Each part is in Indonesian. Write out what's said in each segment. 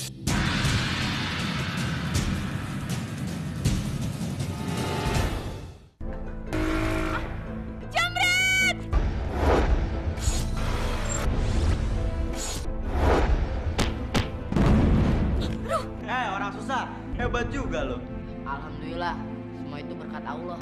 Eh, hebat juga loh. Alhamdulillah, semua itu berkat Allah.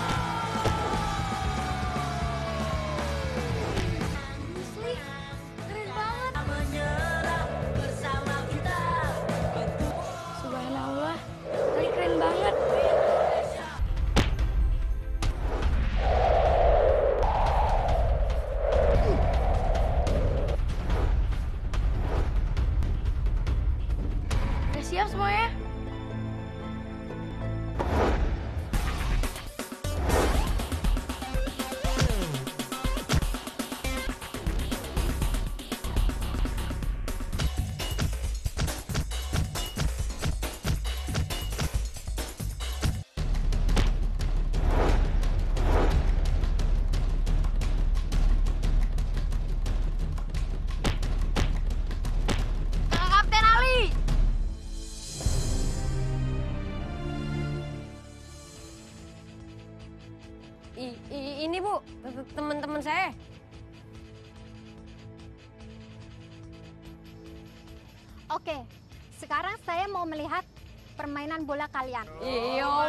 哎呦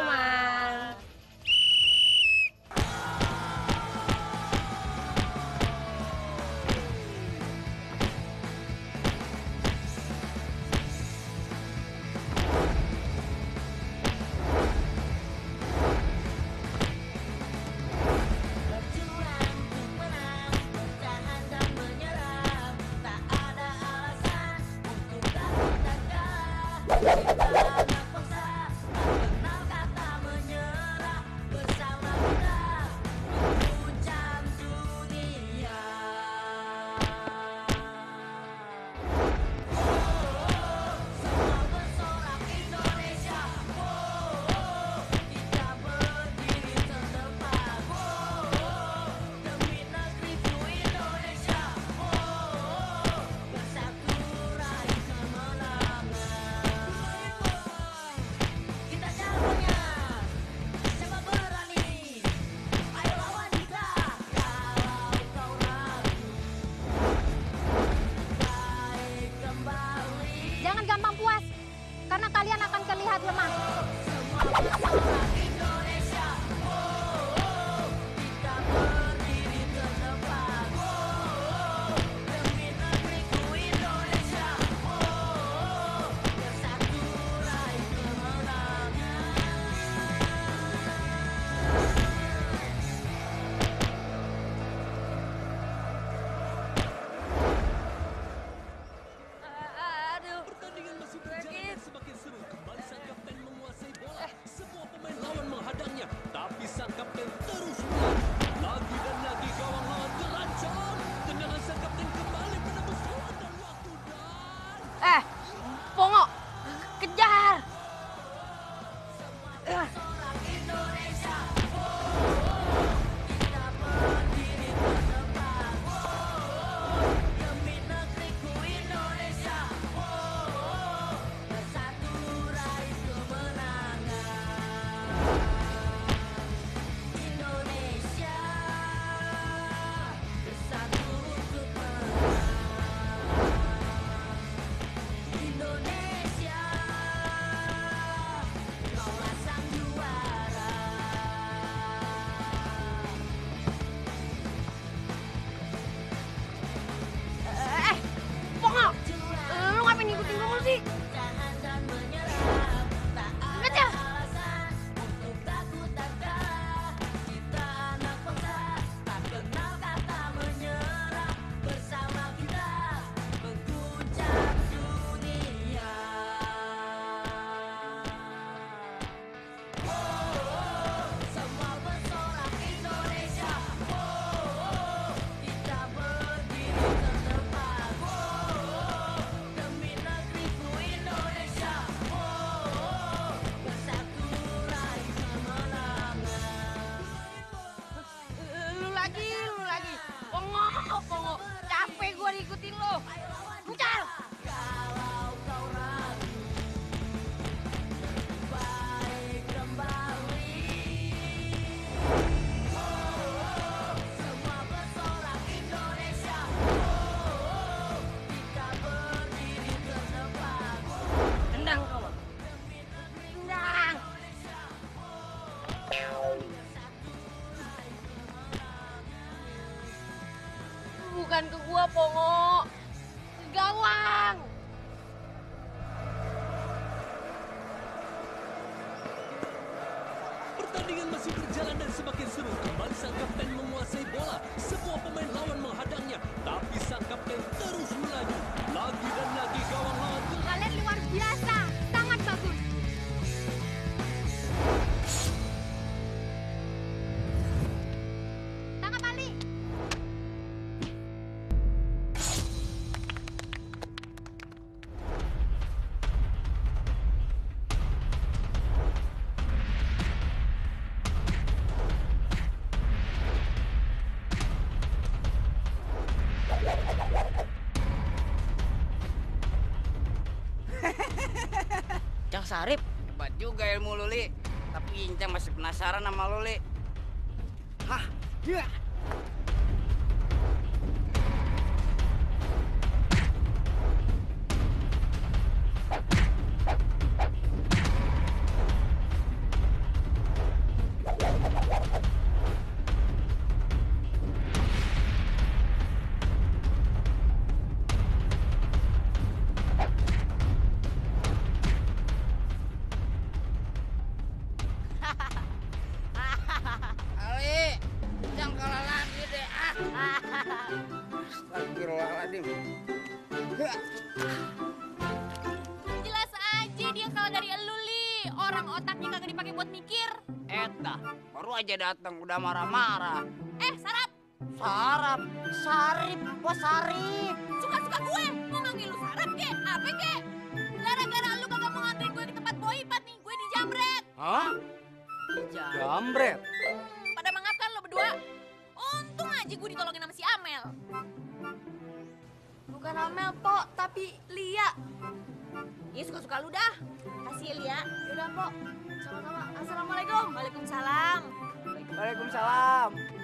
Pertandingan masih berjalan dan semakin seru. Kembali sang kapten menguasai bola. Semua pemain lawan menghadangnya. Tapi sang kapten terus melaju. Lagi dan lagi gawang lawan Kalian luar biasa, Sarip. Hebat juga ilmu lu, Li. Tapi Incang masih penasaran sama lu, Li. Aja datang udah marah-marah. Eh, sarap. Sarap, sarip, bos sarip. Suka-suka gue. Mau manggil lu sarap, ke? Apa, ke? Gara-gara lu kagak mau nganterin gue ke tempat boipat nih. Gue dijamret. Hah? Jambret. Hmm, pada mengapkan lo berdua. Untung aja gue ditolongin sama si Amel. Bukan Amel, Po, tapi Lia. Ya suka-suka lu dah. Kasih ya, Lia. Yaudah, Po. Sama-sama. Assalamualaikum. Waalaikumsalam. Waalaikumsalam.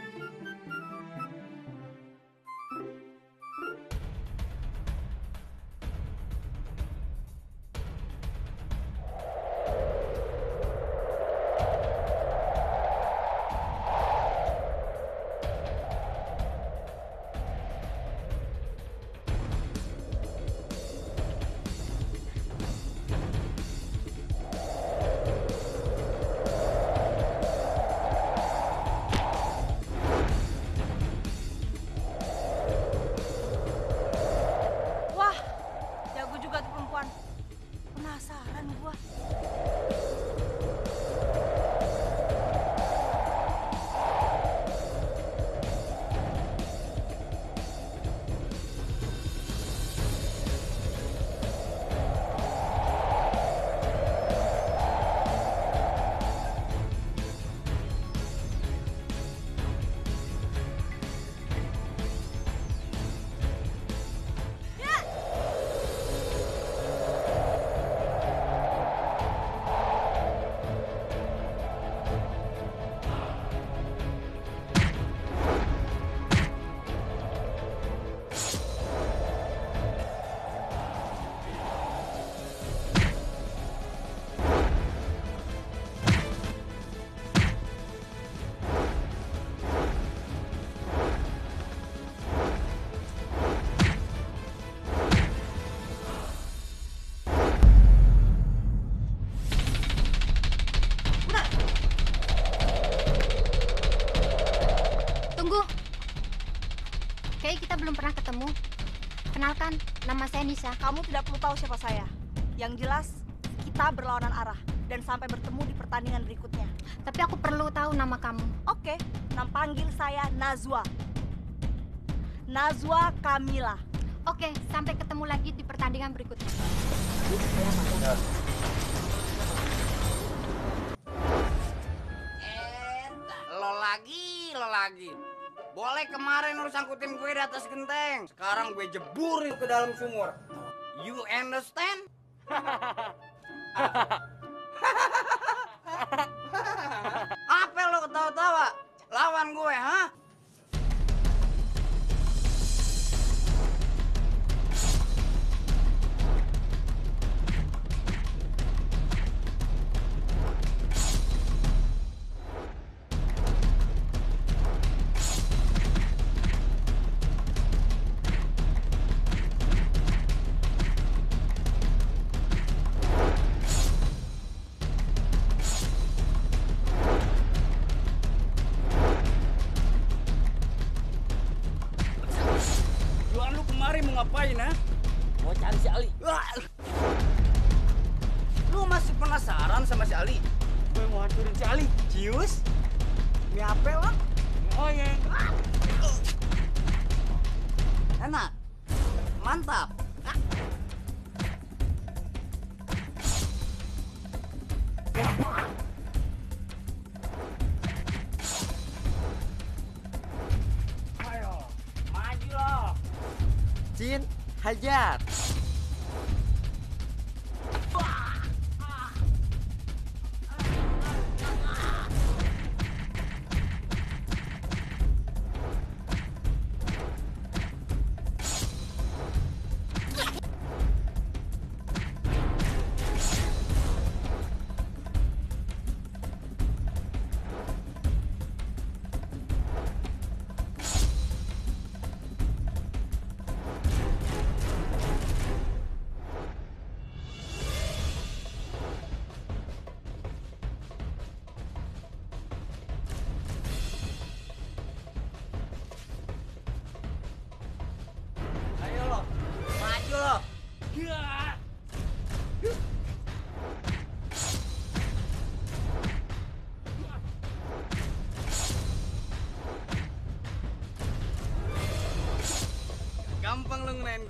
Kenalkan, nama saya Nisa. Kamu tidak perlu tahu siapa saya. Yang jelas, kita berlawanan arah dan sampai bertemu di pertandingan berikutnya. Tapi aku perlu tahu nama kamu. Oke, nama panggil saya Nazwa. Nazwa Kamila. Oke, sampai ketemu lagi di pertandingan berikutnya. Lo lagi, lo lagi. Boleh kemarin lu sangkutin gue di atas genteng. Sekarang gue jeburin ke dalam sumur. You understand? Apa lo ketawa-tawa? Lawan gue, ha? pacaran hallar.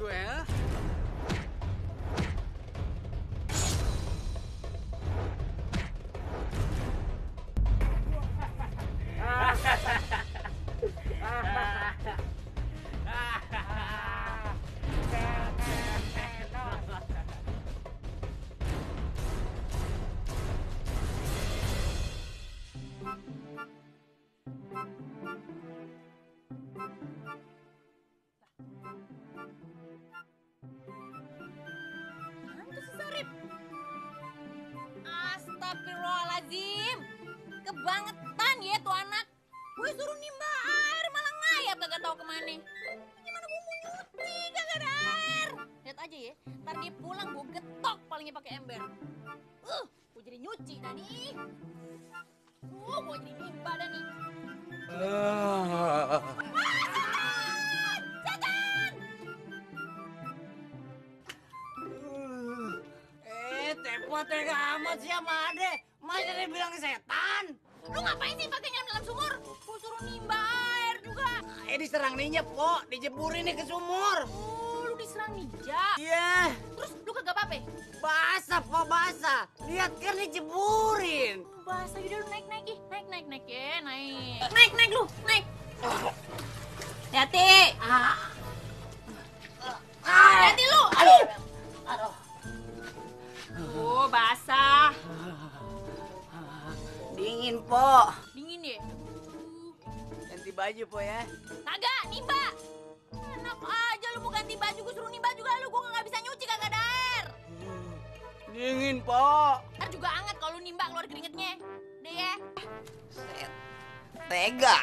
Lo tahu ke mana. Gimana gue mau nyuci kagak ada air. Lihat aja ya, ntar dia pulang gue getok palingnya pakai ember. Uh, gue jadi nyuci nih. Uh, gue jadi nimba dah nih. Ah, setan! Eh, tega amat sih sama Ade. Masa dia bilang setan? Lu ngapain sih pakai nyelam dalam sumur? Gue suruh nimba juga. Eh, diserang ninja, Po. Dijeburin nih ke sumur. Oh, lu diserang ninja. Iya, Terus lu kagak apa-apa? basah, Po, basah. Lihat kan dijeburin. Bahasa udah lu naik naik ih. Naik naik naik ya, naik. Naik naik lu, naik. Hati. Ah. Hati lu. Aduh. Aduh. Oh, basah. Dingin, Po. Dingin ya? Baju, Po ya. Kagak, nimba. Enak aja lu mau ganti baju, gue suruh nimba juga lu. Gue nggak bisa nyuci, kagak ada air. Dingin, Po. Ntar juga anget kalau lu nimba keluar keringetnya. Deh ya. Tega.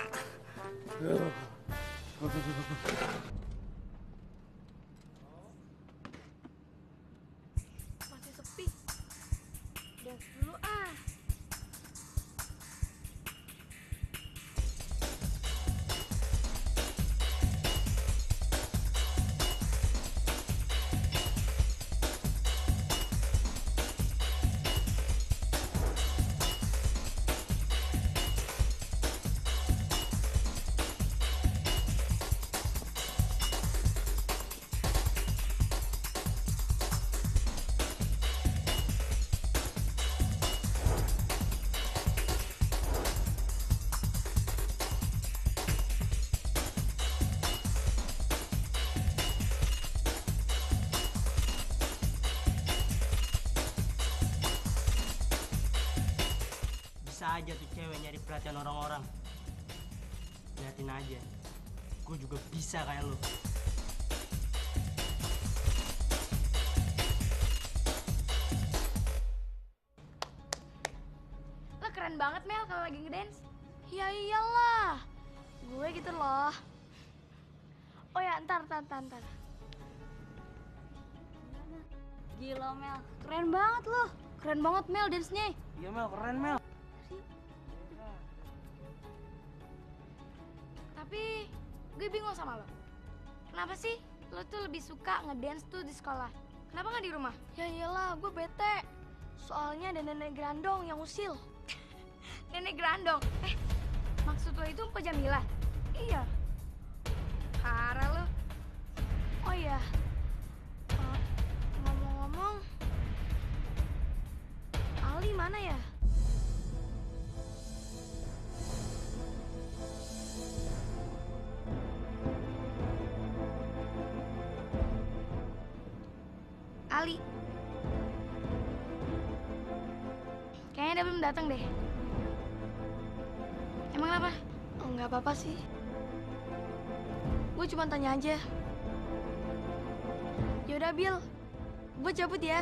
Aja tuh cewek nyari perhatian orang-orang. Liatin aja. Gue juga bisa kayak lu. Lo keren banget Mel kalau lagi ngedance. Ya iyalah. Gue gitu loh. Oh ya, ntar, ntar, ntar, ntar. Gila Mel, keren banget lo. Keren banget Mel dance-nya. Iya Mel, keren Mel. Kenapa sih lo tuh lebih suka ngedance tuh di sekolah? Kenapa nggak di rumah? Ya iyalah, gue bete. Soalnya ada nenek grandong yang usil. nenek grandong? Eh, maksud lo itu Mbak Jamila? Iya. Parah lo. Oh iya. Eh, Ngomong-ngomong, Ali mana ya? Datang deh. Emang kenapa? Oh, nggak apa-apa sih. Gue cuma tanya aja. Yaudah, Bill. Gue cabut ya.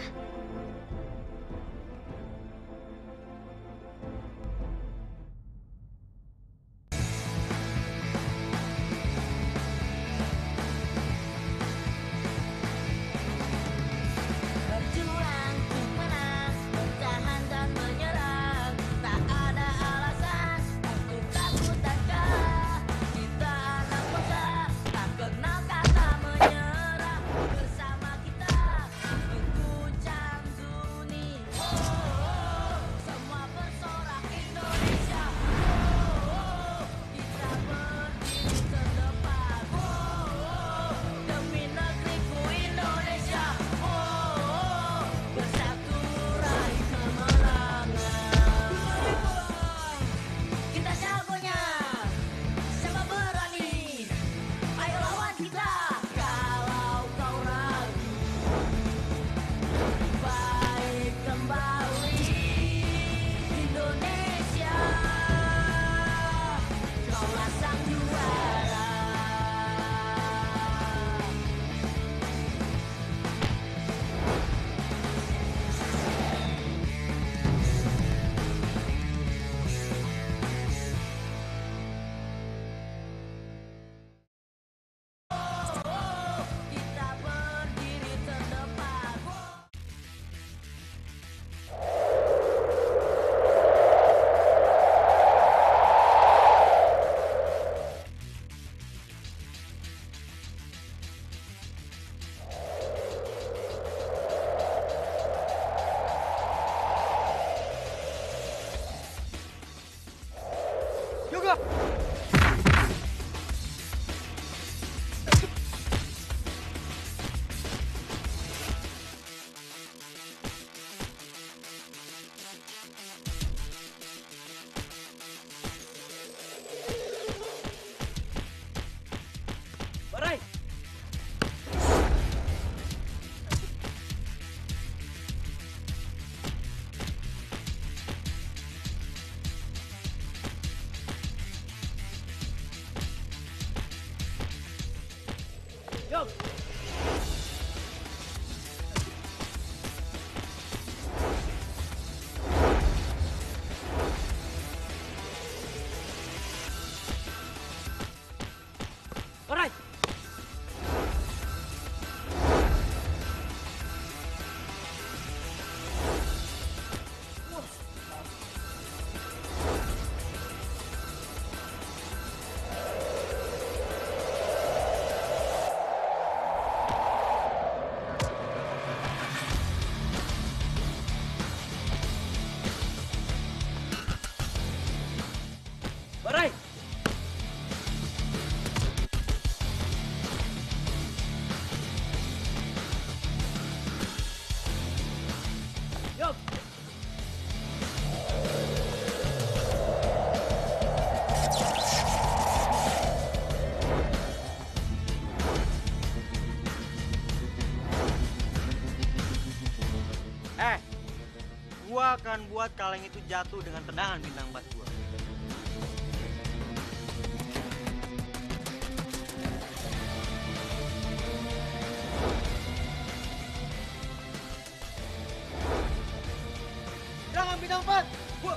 Gua akan buat kaleng itu jatuh dengan tendangan bintang bat gua. Jangan bintang bat! Gua...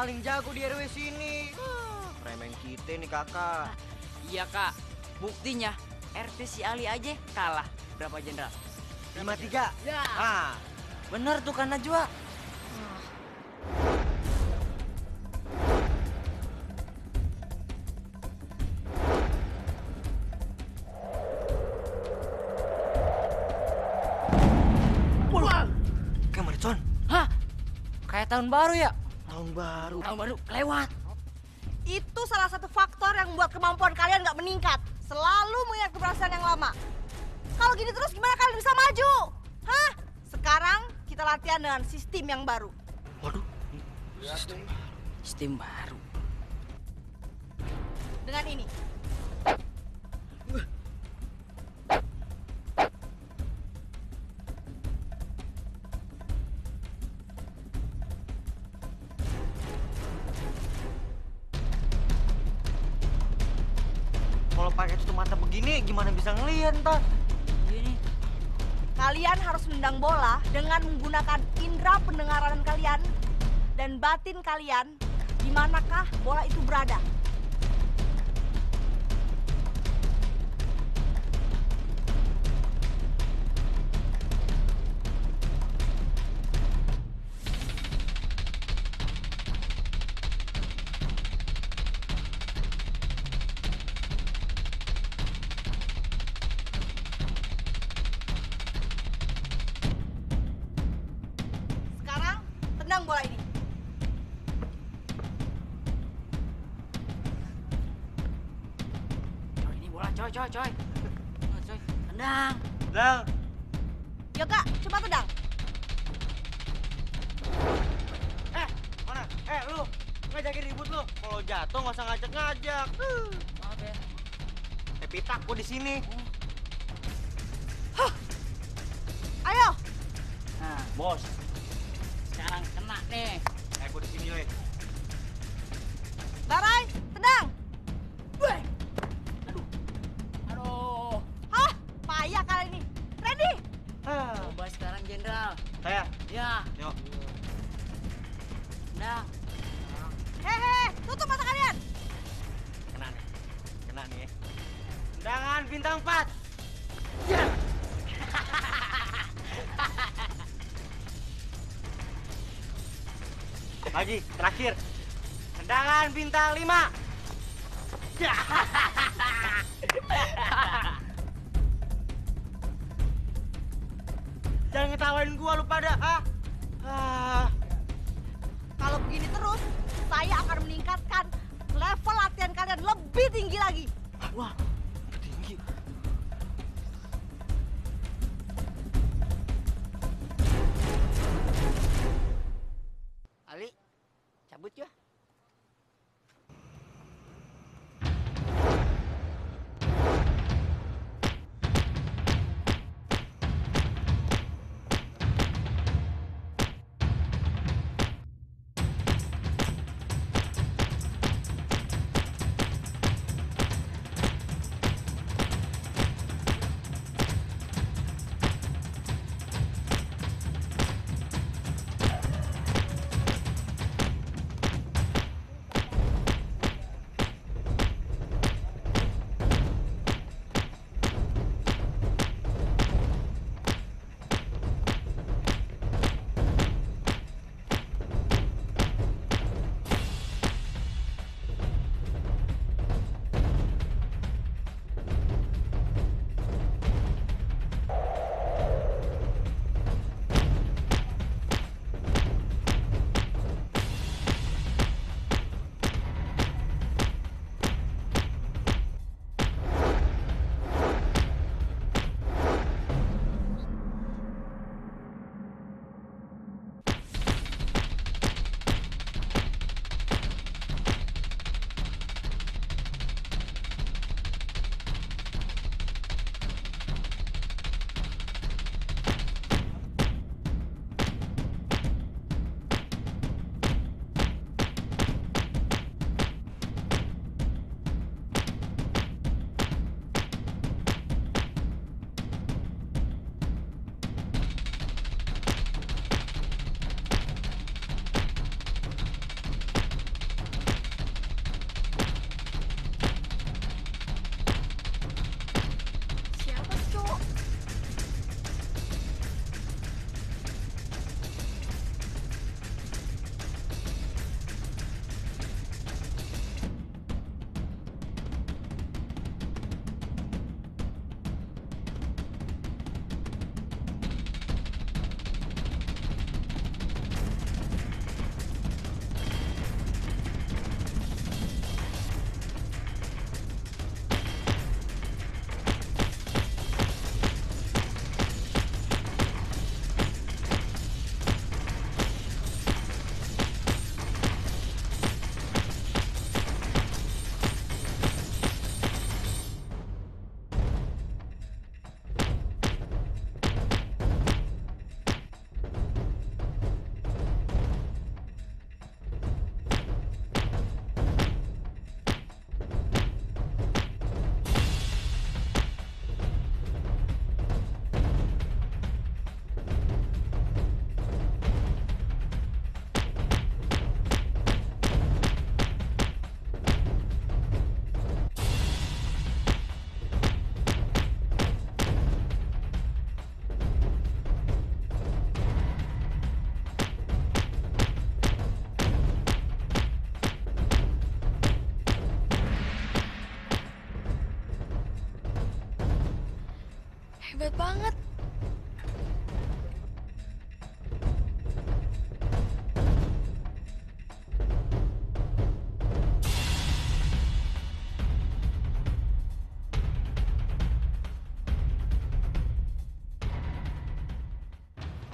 paling jago di RW sini. Remen kita nih kakak. Iya kak, buktinya RT si Ali aja kalah. Berapa jenderal? Lima tiga. Ya. Ah, Bener tuh kan Najwa. Kayak tahun baru ya? Tahun baru. Tahun baru lewat. Itu salah satu faktor yang membuat kemampuan kalian nggak meningkat. Selalu mengingat keberhasilan yang lama. Kalau gini terus gimana kalian bisa maju? Hah? Sekarang kita latihan dengan sistem yang baru. Waduh. Sistem baru. Dengan ini. Kalian harus menendang bola dengan menggunakan indera pendengaran kalian dan batin kalian di manakah bola itu berada. Ngajak-ngajak. Huh. Maaf ya. Eh, pitak gua di sini. Ayo, Nah, bos. Sekarang kena nih. Eh, gua di sini, Le. Barai, tendang. Tendangan bintang 5. Jangan ngetawain gua lu pada, ah. Ah. Kalau begini terus, saya akan meningkatkan level latihan kalian lebih tinggi lagi. Wah, Hebat banget.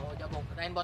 Oh, jago, kenain